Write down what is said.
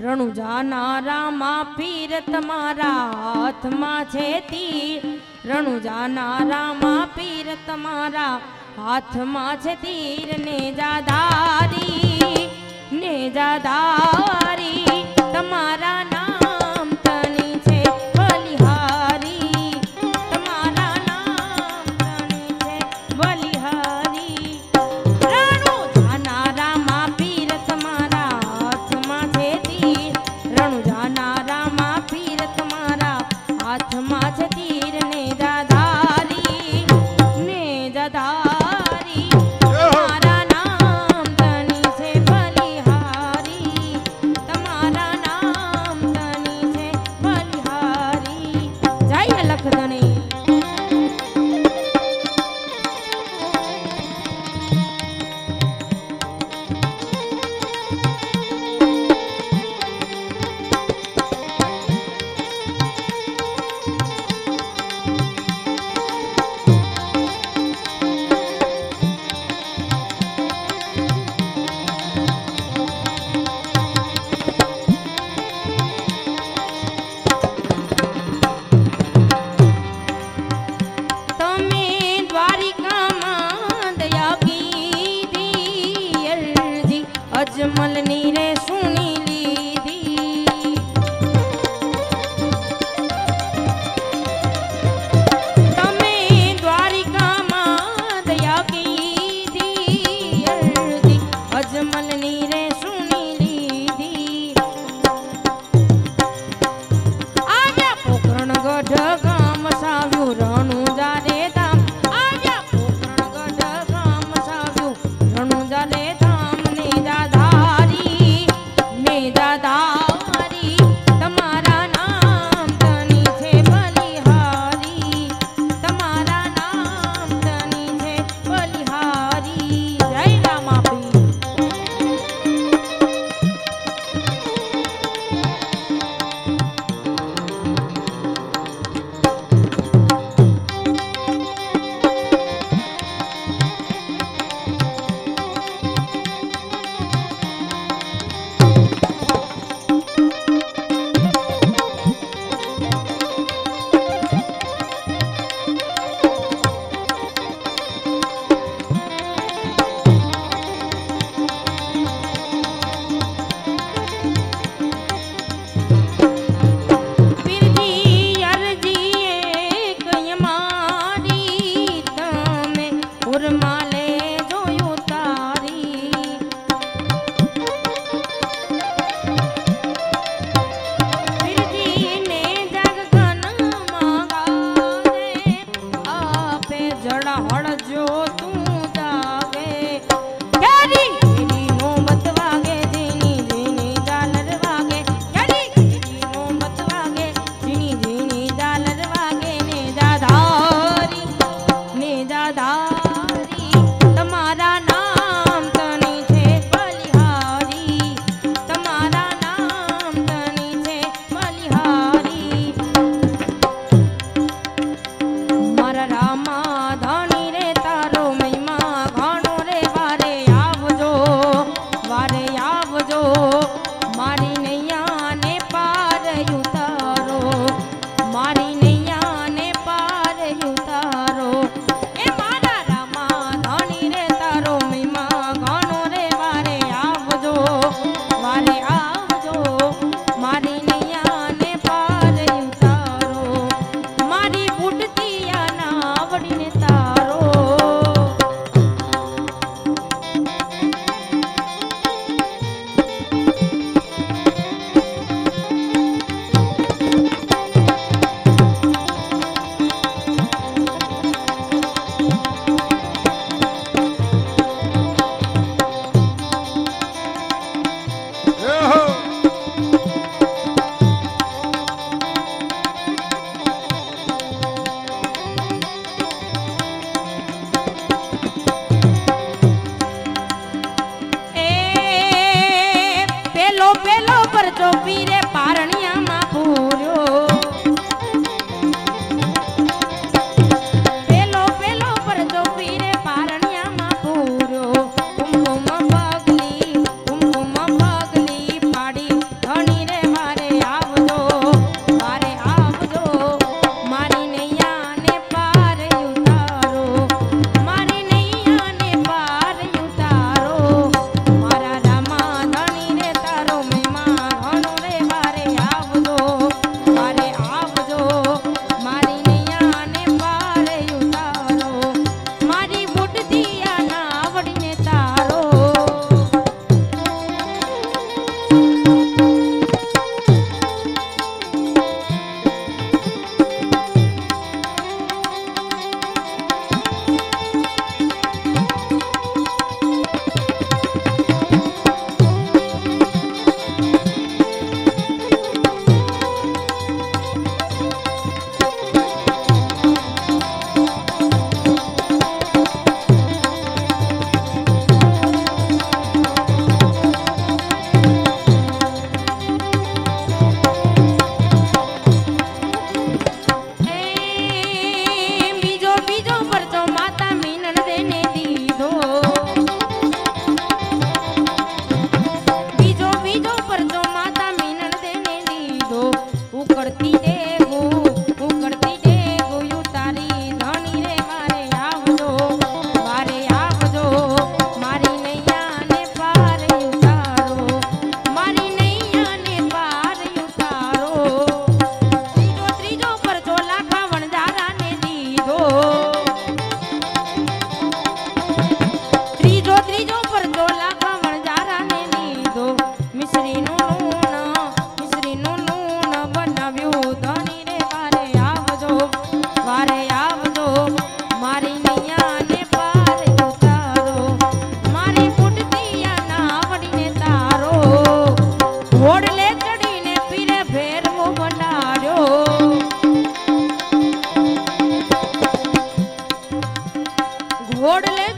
રણુજા નારામાં પીર તમારા હાથમાં છે તીર રણુજા નારામાં પીર તમારા હાથમાં છે તીર ને જાદારી ને જાદારી તમારા हाथ माझती ಕಮಲ ನೀರ પણ હણજો તું ज्योति होड़ ले।